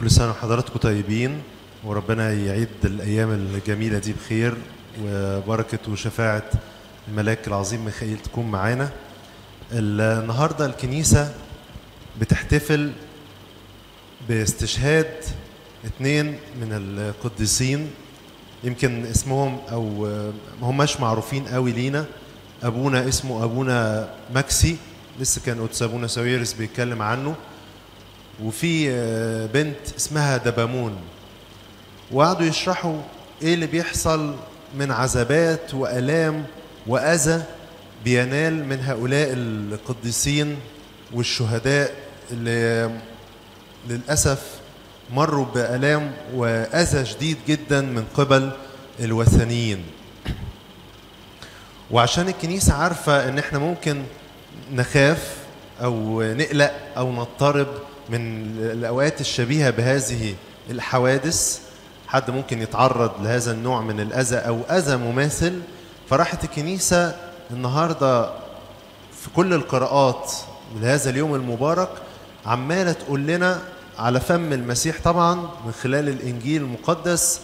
كل سنة وحضراتكم طيبين وربنا يعيد الأيام الجميلة دي بخير وبركة وشفاعة الملاك العظيم ميخائيل تكون معانا. النهاردة الكنيسة بتحتفل باستشهاد اتنين من القديسين يمكن اسمهم أو ما هماش معروفين قوي لينا. أبونا اسمه أبونا مكسي لسه كان قدس أبونا ساويرس بيتكلم عنه. وفي بنت اسمها دبامون. وقعدوا يشرحوا إيه اللي بيحصل من عذابات وألام وأذى بينال من هؤلاء القديسين والشهداء اللي للأسف مروا بألام وأذى شديد جدا من قبل الوثنيين. وعشان الكنيسة عارفة إن إحنا ممكن نخاف أو نقلق أو نضطرب من الأوقات الشبيهة بهذه الحوادث حد ممكن يتعرض لهذا النوع من الأذى أو أذى مماثل فراحت الكنيسة النهارده في كل القراءات لهذا اليوم المبارك عمالة تقول لنا على فم المسيح طبعا من خلال الإنجيل المقدس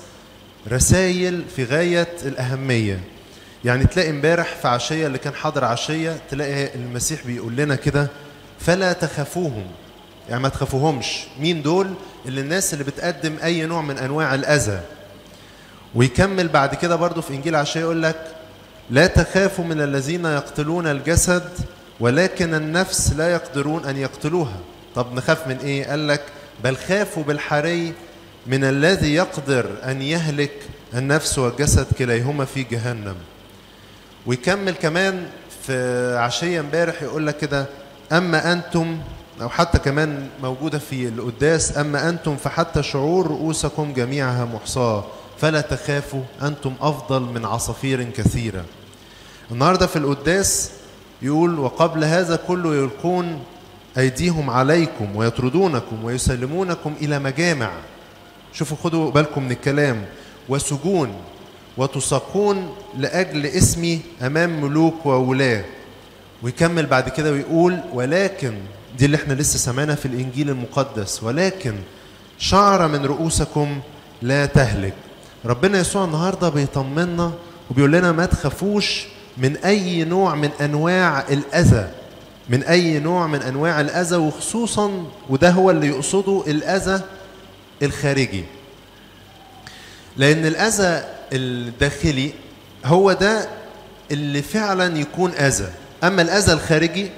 رسائل في غاية الأهمية. يعني تلاقي امبارح في عشية اللي كان حاضر عشية تلاقي المسيح بيقول لنا كده فلا تخافوهم يعني ما تخافوهمش. مين دول؟ اللي الناس اللي بتقدم أي نوع من أنواع الأذى. ويكمل بعد كده برضه في إنجيل عشيه يقول لك لا تخافوا من الذين يقتلون الجسد ولكن النفس لا يقدرون أن يقتلوها. طب نخاف من إيه؟ قال لك بل خافوا بالحري من الذي يقدر أن يهلك النفس والجسد كليهما في جهنم. ويكمل كمان في عشية امبارح يقول لك كده أما أنتم أو حتى كمان موجودة في القداس أما أنتم فحتى شعور رؤوسكم جميعها محصاة فلا تخافوا أنتم أفضل من عصافير كثيرة. النهارده في القداس يقول وقبل هذا كله يلقون أيديهم عليكم ويطردونكم ويسلمونكم إلى مجامع. شوفوا خدوا بالكم من الكلام وسجون وتساقون لأجل اسمي أمام ملوك وولاة. ويكمل بعد كده ويقول ولكن دي اللي إحنا لسه سمعنا في الإنجيل المقدس ولكن شعر من رؤوسكم لا تهلك. ربنا يسوع النهاردة بيطمنا وبيقول لنا ما تخافوش من أي نوع من أنواع الأذى من أي نوع من أنواع الأذى وخصوصا وده هو اللي يقصده الأذى الخارجي. لأن الأذى الداخلي هو ده اللي فعلا يكون أذى. أما الأذى الخارجي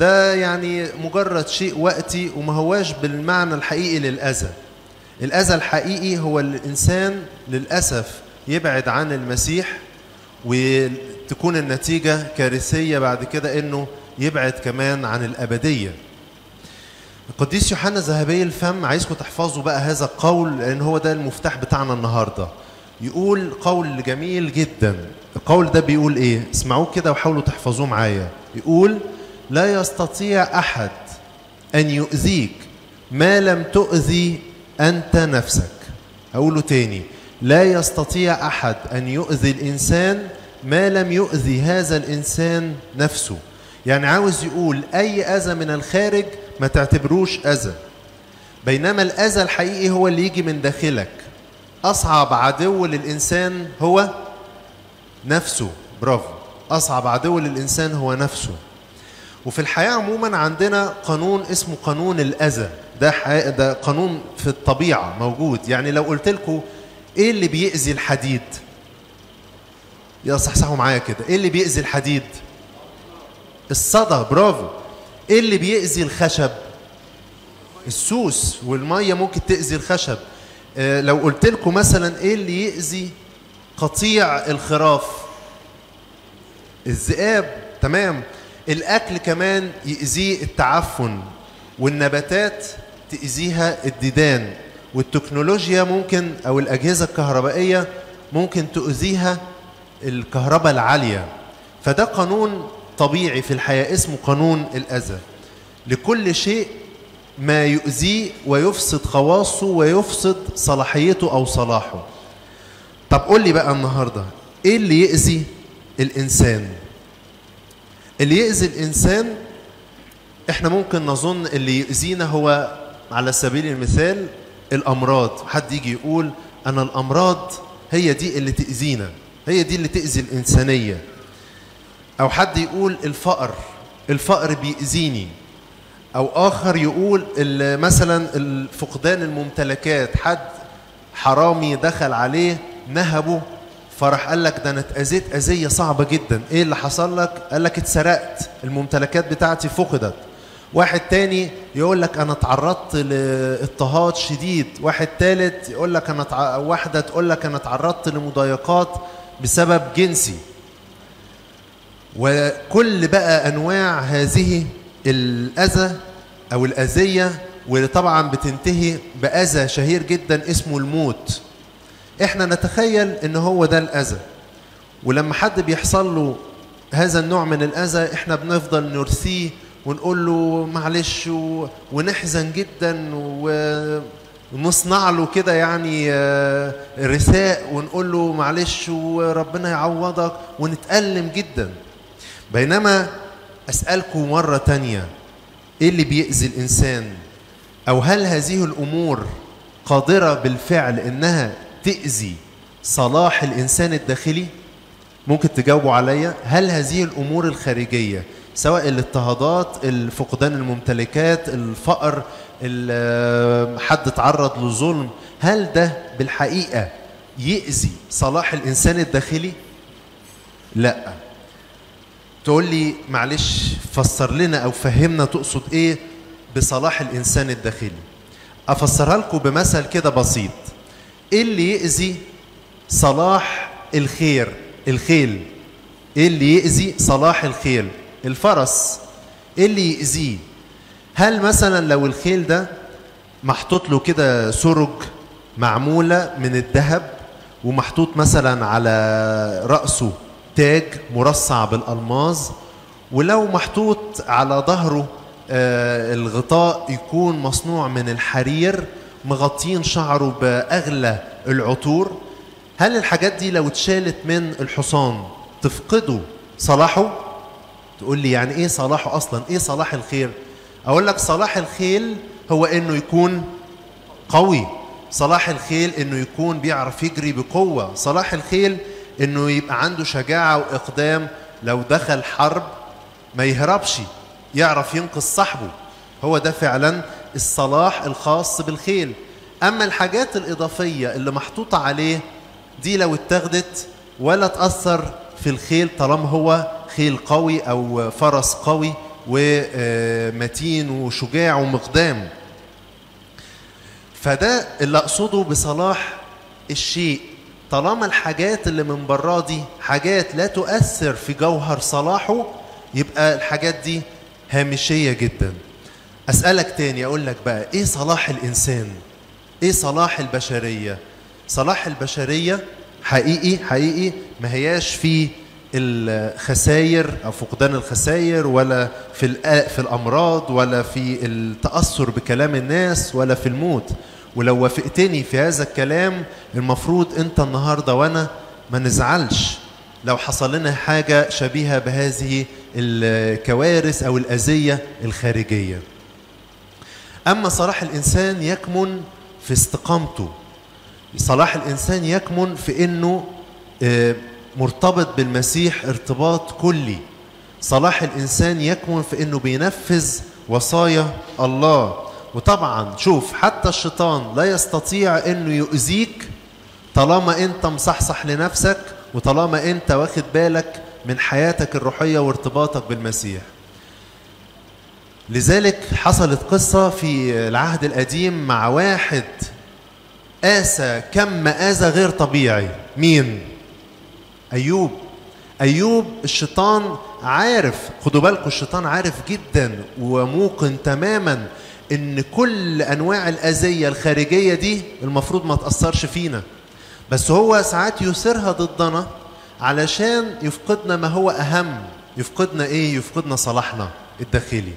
ده يعني مجرد شيء وقتي وما هواش بالمعنى الحقيقي للأذى. الأذى الحقيقي هو الإنسان للأسف يبعد عن المسيح وتكون النتيجة كارثية بعد كده إنه يبعد كمان عن الأبدية. القديس يوحنا ذهبي الفم عايزكم تحفظوا بقى هذا القول لأن هو ده المفتاح بتاعنا النهاردة. يقول قول جميل جدا. القول ده بيقول إيه؟ اسمعوه كده وحاولوا تحفظوه معايا. يقول لا يستطيع أحد أن يؤذيك ما لم تؤذي أنت نفسك. أقوله تاني لا يستطيع أحد أن يؤذي الإنسان ما لم يؤذي هذا الإنسان نفسه. يعني عاوز يقول أي أذى من الخارج ما تعتبروش أذى. بينما الأذى الحقيقي هو اللي يجي من داخلك. أصعب عدو للإنسان هو نفسه. برافو. أصعب عدو للإنسان هو نفسه. وفي الحياة عموما عندنا قانون اسمه قانون الأذى. ده, ده قانون في الطبيعة موجود. يعني لو قلت لكم إيه اللي بيأذي الحديد؟ يا صحصحوا معايا كده. إيه اللي بيأذي الحديد؟ الصدى. برافو. إيه اللي بيأذي الخشب؟ السوس والمية ممكن تأذي الخشب. آه لو قلت لكم مثلا إيه اللي يأذي قطيع الخراف؟ الذئاب. تمام. الأكل كمان يأذيه التعفن والنباتات تأذيها الديدان والتكنولوجيا ممكن أو الأجهزة الكهربائية ممكن تؤذيها الكهرباء العالية. فده قانون طبيعي في الحياة اسمه قانون الأذى. لكل شيء ما يؤذيه ويفسد خواصه ويفسد صلاحيته أو صلاحه. طب قول لي بقى النهاردة إيه اللي يأذي الإنسان؟ اللي يأذي الإنسان إحنا ممكن نظن اللي يؤذينا هو على سبيل المثال الأمراض. حد يجي يقول أنا الأمراض هي دي اللي تأذينا هي دي اللي تأذي الإنسانية. أو حد يقول الفقر الفقر بيأذيني. أو آخر يقول مثلا فقدان الممتلكات حد حرامي دخل عليه نهبه فراح قال لك ده أنا اتأذيت أذية صعبة جدا. إيه اللي حصل لك؟ قال لك اتسرقت. الممتلكات بتاعتي فقدت. واحد تاني يقول لك أنا اتعرضت لاضطهاد شديد. واحد تالت يقول لك أنا تع... واحدة تقول لك أنا اتعرضت لمضايقات بسبب جنسي. وكل بقى أنواع هذه الأذى أو الأذية واللي طبعا بتنتهي بأذى شهير جدا اسمه الموت. إحنا نتخيل إن هو ده الأذى ولما حد بيحصل له هذا النوع من الأذى إحنا بنفضل نرثيه ونقول له معلش. ونحزن جدا. ونصنع له كده يعني آه، رثاء ونقول له معلش وربنا يعوضك ونتألم جدا بينما أسألكم مرة تانية إيه اللي بيأذي الإنسان أو هل هذه الأمور قادرة بالفعل إنها تأذي صلاح الإنسان الداخلي؟ ممكن تجاوبوا عليا. هل هذه الأمور الخارجية سواء الاضطهادات الفقدان الممتلكات الفقر ال- حد تعرض لظلم هل ده بالحقيقة يأذي صلاح الإنسان الداخلي؟ لا. تقول لي معلش فسر لنا أو فهمنا تقصد إيه بصلاح الإنسان الداخلي؟ أفسرها لكم بمثل كده بسيط. إيه اللي يأذي صلاح الخير الخيل. إيه اللي يأذي صلاح الخيل الفرس. إيه اللي يأذيه هل مثلا لو الخيل ده محطوط له كده سرج معمولة من الذهب ومحطوط مثلا على رأسه تاج مرصع بالألماظ ولو محطوط على ظهره آه، الغطاء يكون مصنوع من الحرير مغطين شعره بأغلى العطور. هل الحاجات دي لو اتشالت من الحصان تفقده صلاحه؟ تقول لي يعني إيه صلاحه أصلا؟ إيه صلاح الخير أقول لك صلاح الخيل هو إنه يكون قوي. صلاح الخيل إنه يكون بيعرف يجري بقوة. صلاح الخيل إنه يبقى عنده شجاعة وإقدام. لو دخل حرب ما يهربش يعرف ينقذ صاحبه. هو ده فعلا الصلاح الخاص بالخيل. أما الحاجات الإضافية اللي محطوطة عليه دي لو اتاخدت ولا تأثر في الخيل طالما هو خيل قوي أو فرس قوي ومتين وشجاع ومقدام. فده اللي أقصده بصلاح الشيء. طالما الحاجات اللي من براه دي حاجات لا تؤثر في جوهر صلاحه يبقى الحاجات دي هامشية جدا. أسألك تاني أقول لك بقى إيه صلاح الإنسان؟ إيه صلاح البشرية؟ صلاح البشرية حقيقي؟ حقيقي ما هياش في الخسائر أو فقدان الخسائر ولا في في الأمراض ولا في التأثر بكلام الناس ولا في الموت. ولو وافقتني في هذا الكلام المفروض أنت النهارده وأنا ما نزعلش. لو حصل لنا حاجة شبيهة بهذه الكوارث أو الأذية الخارجية. أما صلاح الإنسان يكمن في استقامته. صلاح الإنسان يكمن في إنه آه، مرتبط بالمسيح ارتباط كلي. صلاح الإنسان يكمن في إنه بينفذ وصايا الله. وطبعا شوف حتى الشيطان لا يستطيع إنه يؤذيك طالما أنت مصحصح لنفسك وطالما أنت واخد بالك من حياتك الروحية وارتباطك بالمسيح. لذلك حصلت قصة في العهد القديم مع واحد قاسى كم اذى غير طبيعي. مين؟ أيوب. أيوب الشيطان عارف خدوا بالكم الشيطان عارف جدا وموقن تماما إن كل أنواع الأذية الخارجية دي المفروض ما تأثرش فينا. بس هو ساعات يثيرها ضدنا علشان يفقدنا ما هو أهم يفقدنا إيه؟ يفقدنا صلاحنا الداخلي.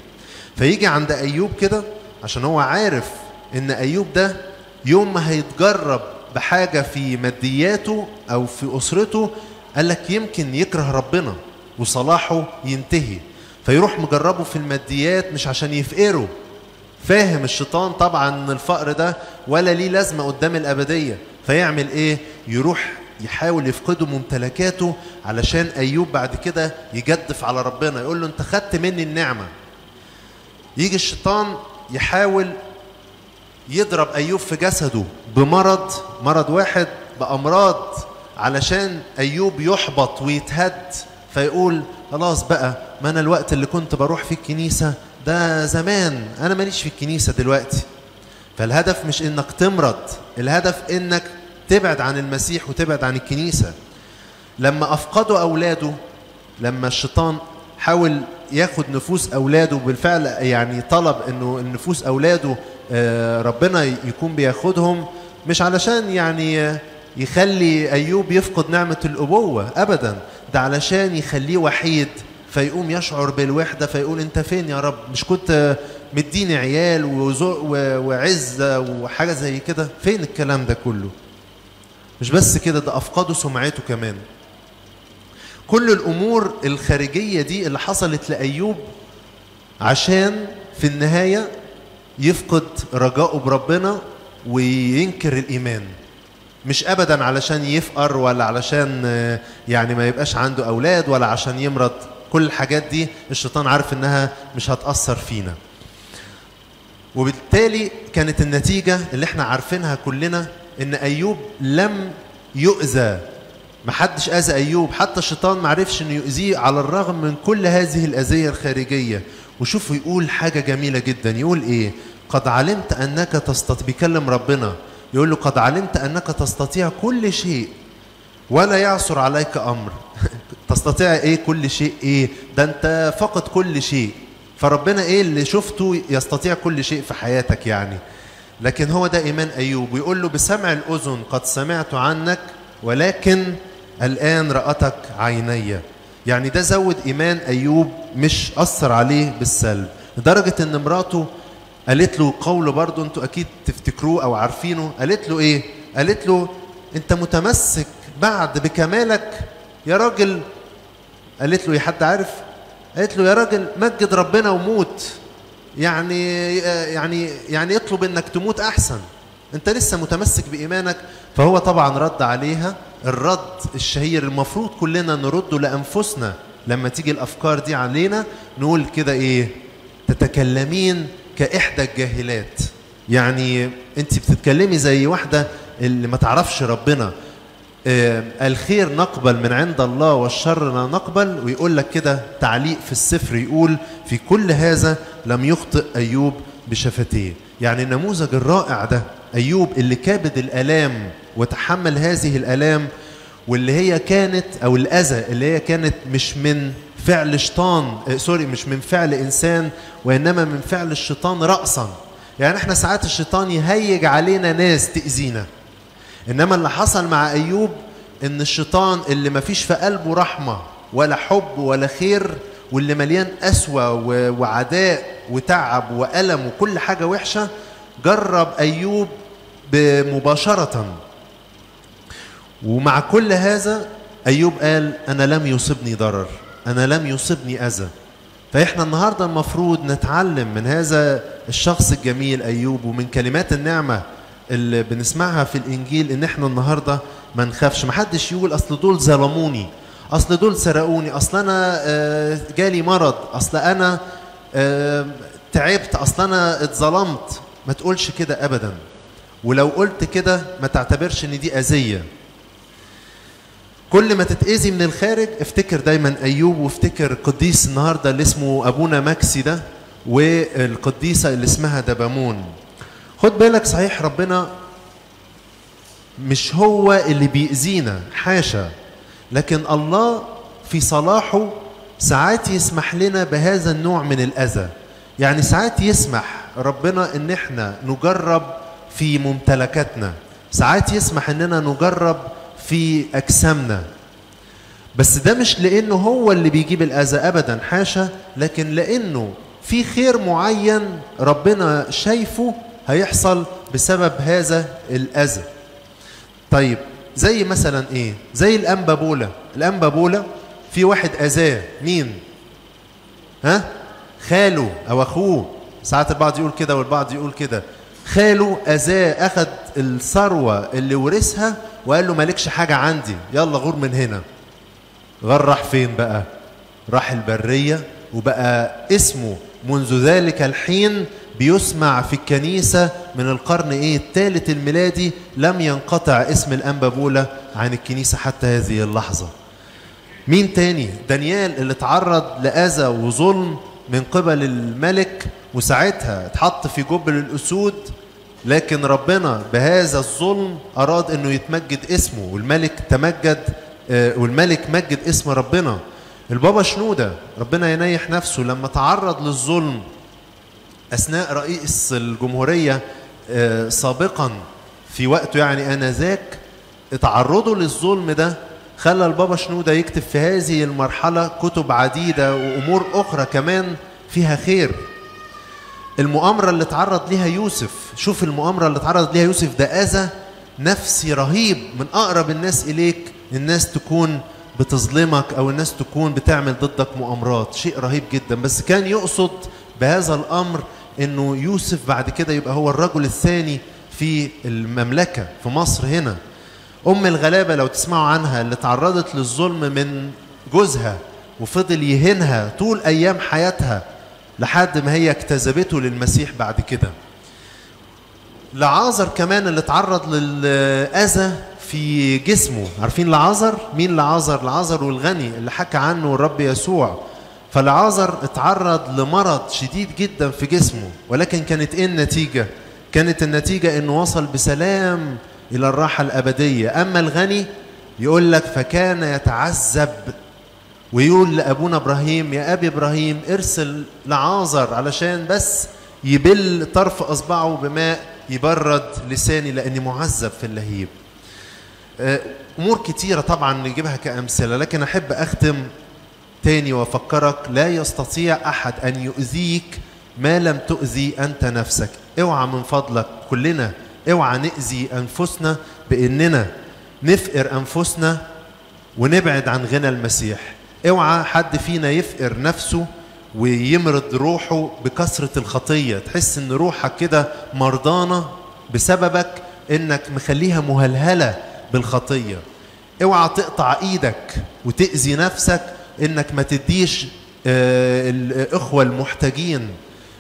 فيجي عند أيوب كده عشان هو عارف إن أيوب ده يوم ما هيتجرب بحاجة في مادياته أو في أسرته قال لك يمكن يكره ربنا وصلاحه ينتهي. فيروح مجربه في الماديات مش عشان يفقره. فاهم الشيطان طبعا إن الفقر ده ولا ليه لازمة قدام الأبدية. فيعمل إيه؟ يروح يحاول يفقده ممتلكاته علشان أيوب بعد كده يجدف على ربنا. يقول له أنت خدت مني النعمة. يجي الشيطان يحاول يضرب أيوب في جسده بمرض مرض واحد بأمراض علشان أيوب يحبط ويتهد فيقول خلاص بقى ما أنا الوقت اللي كنت بروح فيه الكنيسة ده زمان أنا ماليش في الكنيسة دلوقتي. فالهدف مش إنك تمرض الهدف إنك تبعد عن المسيح وتبعد عن الكنيسة. لما أفقدوا أولاده لما الشيطان حاول ياخد نفوس أولاده بالفعل يعني طلب إنه النفوس أولاده آه، ربنا يكون بياخدهم مش علشان يعني يخلي أيوب يفقد نعمة الأبوة ابدا ده علشان يخليه وحيد فيقوم يشعر بالوحدة فيقول أنت فين يا رب؟ مش كنت مديني عيال وزو- و- وعزة وحاجة زي كده؟ فين الكلام ده كله؟ مش بس كده ده افقدوا سمعته كمان. كل الأمور الخارجية دي اللي حصلت لأيوب عشان في النهاية يفقد رجائه بربنا وينكر الإيمان. مش ابدا علشان يفقر ولا علشان آه، يعني ما يبقاش عنده أولاد ولا عشان يمرض. كل الحاجات دي الشيطان عارف إنها مش هتأثر فينا. وبالتالي كانت النتيجة اللي إحنا عارفينها كلنا إن أيوب لم يؤذى محدش أذى أيوب. حتى الشيطان معرفش إنه يؤذيه على الرغم من كل هذه الأذية الخارجية. وشوفوا يقول حاجة جميلة جدا. يقول إيه؟ قد علمت أنك تستطيع بيكلم ربنا. يقول له قد علمت أنك تستطيع كل شيء ولا يعثر عليك أمر. تستطيع إيه كل شيء؟ إيه؟ ده أنت فقد كل شيء. فربنا إيه اللي شفته يستطيع كل شيء في حياتك يعني. لكن هو ده إيمان أيوب. ويقول له بسمع الأذن قد سمعت عنك ولكن الآن رأتك عيني يعني ده زود إيمان أيوب مش أثر عليه بالسلب. لدرجة إن مراته قالت له قول برضه أنتوا أكيد تفتكروه أو عارفينه. قالت له إيه؟ قالت له أنت متمسك بعد بكمالك يا راجل. قالت له يا حد عارف؟ قالت له يا راجل مجد ربنا وموت. يعني يعني يعني اطلب إنك تموت أحسن. أنت لسه متمسك بإيمانك. فهو طبعا رد عليها. الرد الشهير المفروض كلنا نرده لأنفسنا. لما تيجي الأفكار دي علينا نقول كده إيه؟ تتكلمين كإحدى الجاهلات. يعني أنت بتتكلمي زي واحدة اللي ما تعرفش ربنا. آه، الخير نقبل من عند الله والشر لا نقبل. ويقول لك كده تعليق في السفر يقول في كل هذا لم يخطئ أيوب بشفتيه. يعني النموذج الرائع ده أيوب اللي كابد الألام وتحمل هذه الألام واللي هي كانت أو الأذى اللي هي كانت مش من فعل شيطان آه، سوري مش من فعل إنسان وإنما من فعل الشيطان راسا. يعني إحنا ساعات الشيطان يهيج علينا ناس تأذينا. إنما اللي حصل مع أيوب إن الشيطان اللي ما فيش في قلبه رحمة ولا حب ولا خير واللي مليان قسوة و- وعداء وتعب وألم وكل حاجة وحشة جرب أيوب مباشره ومع كل هذا أيوب قال أنا لم يصبني ضرر أنا لم يصبني أذى. فإحنا النهارده المفروض نتعلم من هذا الشخص الجميل أيوب ومن كلمات النعمة اللي بنسمعها في الإنجيل إن إحنا النهارده ما نخافش. ما حدش يقول أصل دول ظلموني أصل دول سرقوني أصل أنا آه، جالي مرض أصل أنا آه، تعبت أصل أنا اتظلمت. ما تقولش كده ابدا. ولو قلت كده ما تعتبرش إن دي أذية. كل ما تتأذي من الخارج افتكر دايما أيوب وافتكر قديس النهارده اللي اسمه أبونا ماكسي ده والقديسة اللي اسمها دبامون. خد بالك صحيح ربنا مش هو اللي بيأذينا حاشا. لكن الله في صلاحه ساعات يسمح لنا بهذا النوع من الأذى. يعني ساعات يسمح ربنا إن إحنا نجرب في ممتلكاتنا. ساعات يسمح إننا نجرب في أجسامنا. بس ده مش لأنه هو اللي بيجيب الأذى ابدا حاشا لكن لأنه في خير معين ربنا شايفه هيحصل بسبب هذا الأذى. طيب زي مثلا إيه؟ زي الانبا بولا الانبا بولا في واحد أذاه. مين؟ ها؟ خاله أو أخوه. ساعات البعض يقول كده والبعض يقول كده. خاله أذاه أخد الثروة اللي ورثها وقال له مالكش حاجة عندي يلا غور من هنا. غار راح فين بقى؟ راح البرية وبقى اسمه منذ ذلك الحين بيسمع في الكنيسة من القرن إيه الثالث الميلادي لم ينقطع اسم الأنبابولة عن الكنيسة حتى هذه اللحظة. مين تاني؟ دانيال اللي اتعرض لأذى وظلم من قبل الملك وساعتها اتحط في جبل الأسود لكن ربنا بهذا الظلم أراد أنه يتمجد اسمه والملك تمجد آه، والملك مجد اسم ربنا. البابا شنودة ربنا ينيح نفسه لما تعرض للظلم أثناء رئيس الجمهورية آه، سابقا في وقته يعني آنذاك تعرضه للظلم ده خلى البابا شنودة يكتب في هذه المرحلة كتب عديدة وأمور أخرى كمان فيها خير. المؤامرة اللي تعرض ليها يوسف شوف المؤامرة اللي تعرض ليها يوسف ده أذى نفسي رهيب من أقرب الناس إليك الناس تكون بتظلمك أو الناس تكون بتعمل ضدك مؤامرات. شيء رهيب جدا. بس كان يقصد بهذا الأمر أنه يوسف بعد كده يبقى هو الرجل الثاني في المملكة في مصر هنا. أم الغلابة لو تسمعوا عنها اللي تعرضت للظلم من جوزها وفضل يهينها طول أيام حياتها لحد ما هي اجتذبته للمسيح بعد كده. لعازر كمان اللي تعرض للأذى في جسمه. عارفين لعازر؟ مين لعازر؟ لعازر والغني اللي حكى عنه الرب يسوع. فلعازر اتعرض لمرض شديد جدا في جسمه ولكن كانت إيه النتيجة؟ كانت النتيجة إنه وصل بسلام إلى الراحة الأبدية. أما الغني يقول لك فكان يتعذب ويقول لأبونا إبراهيم يا أبي إبراهيم ارسل لعازر علشان بس يبل طرف أصبعه بماء يبرد لساني لأني معذب في اللهيب. آه، أمور كتيرة طبعا نجيبها كأمثلة لكن أحب أختم تاني وأفكرك لا يستطيع أحد أن يؤذيك ما لم تؤذي أنت نفسك. اوعى من فضلك كلنا اوعى نأذي أنفسنا بإننا نفقر أنفسنا ونبعد عن غنى المسيح. اوعى حد فينا يفقر نفسه ويمرض روحه بكثرة الخطية. تحس إن روحك كده مرضانة بسببك إنك مخليها مهلهلة بالخطية. اوعى تقطع إيدك وتأذي نفسك إنك ما تديش آه، الإخوة المحتاجين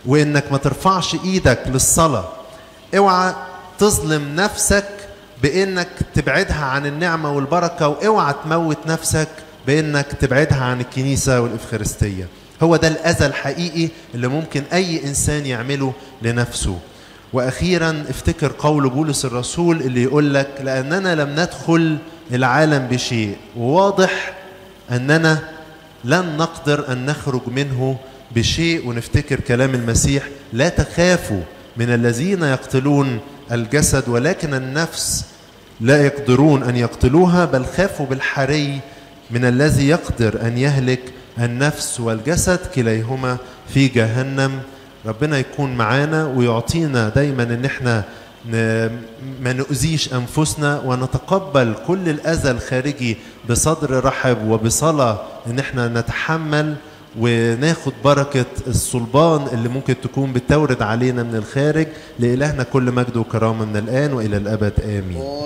وإنك ما ترفعش إيدك للصلاة. اوعى تظلم نفسك بإنك تبعدها عن النعمة والبركة وأوعى تموت نفسك بإنك تبعدها عن الكنيسة والإفخارستية. هو ده الاذى الحقيقي اللي ممكن أي إنسان يعمله لنفسه. وأخيرا افتكر قول بولس الرسول اللي يقول لك لأننا لم ندخل العالم بشيء. وواضح أننا لن نقدر أن نخرج منه بشيء. ونفتكر كلام المسيح لا تخافوا من الذين يقتلون الجسد ولكن النفس لا يقدرون أن يقتلوها بل خافوا بالحري من الذي يقدر أن يهلك النفس والجسد كليهما في جهنم. ربنا يكون معانا ويعطينا دايما إن إحنا ما نؤذيش أنفسنا ونتقبل كل الأذى الخارجي بصدر رحب وبصلاة إن إحنا نتحمل وناخد بركة الصلبان اللي ممكن تكون بتورد علينا من الخارج لإلهنا كل مجد وكرامة من الآن وإلى الأبد. آمين.